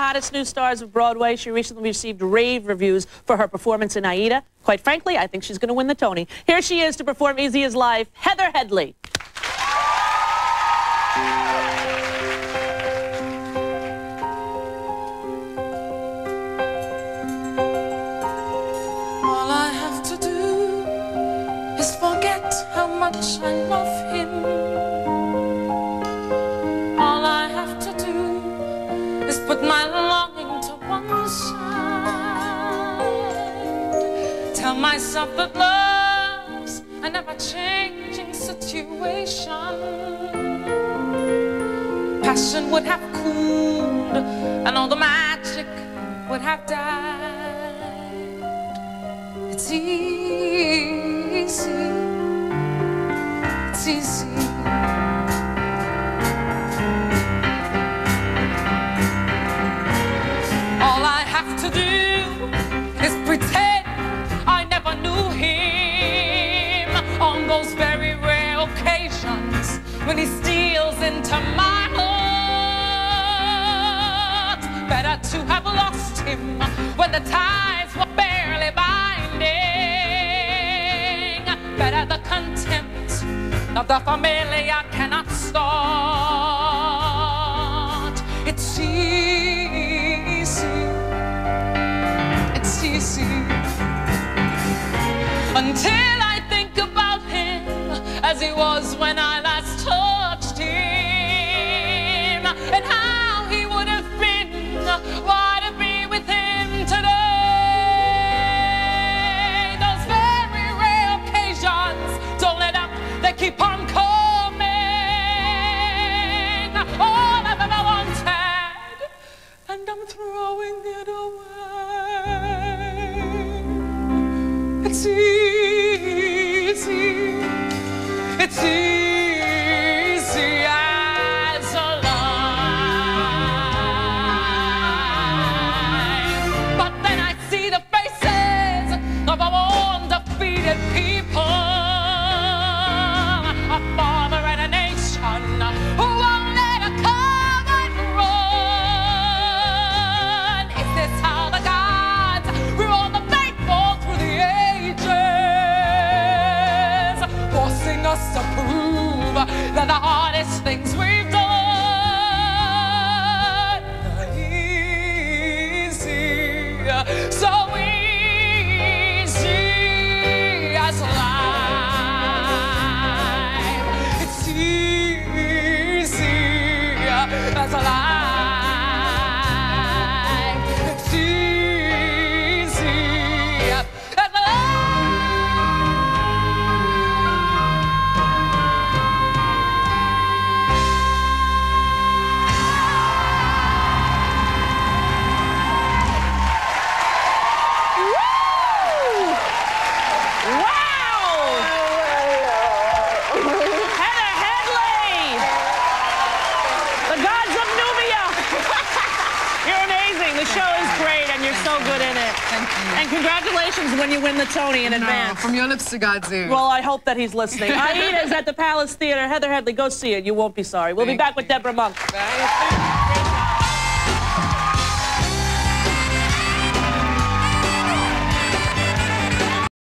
hottest new stars of Broadway. She recently received rave reviews for her performance in Aida. Quite frankly, I think she's going to win the Tony. Here she is to perform Easy as Life, Heather Headley. All I have to do is forget how much I love him. Is put my longing to one side. Tell myself that love's a never changing situation. Passion would have cooled and all the magic would have died. It's easy. It's easy. Those very rare occasions when he steals into my heart. Better to have lost him when the ties were barely binding. Better the contempt of the familiar cannot start. It's easy. It's easy. Until as he was when I last touched him. And it's easy us to prove that the hardest things we've And congratulations when you win the Tony in No, advance. from your lips to God's ears. Well, I hope that he's listening. Aida is at the Palace Theater. Heather Headley, go see it. You won't be sorry. We'll be Thank back with. Debra Monk. Bye.